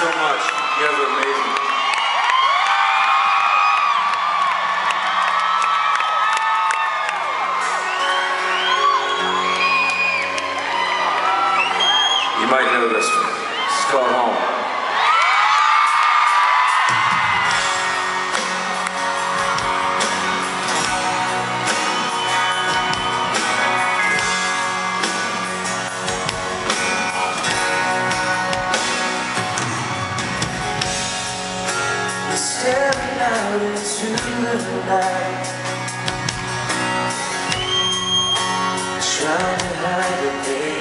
so much. You guys are amazing. You might know this one. Staring out into the night. Trying to hide the pain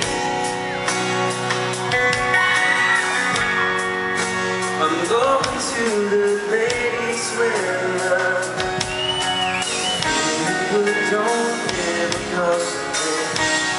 I'm going to the place where love People don't live across the bridge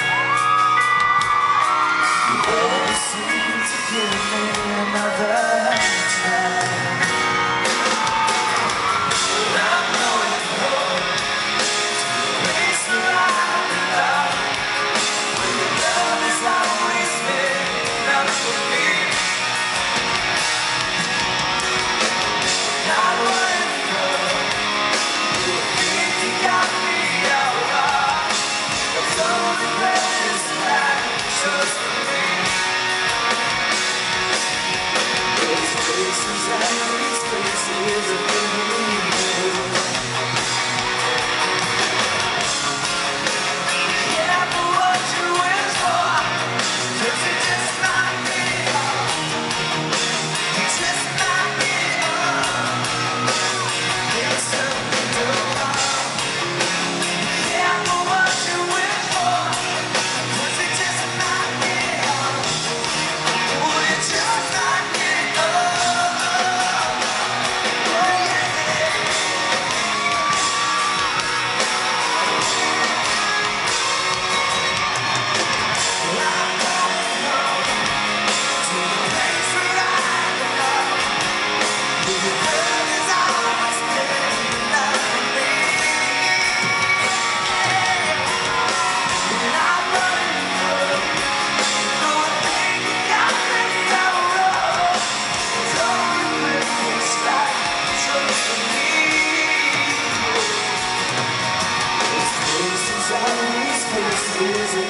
is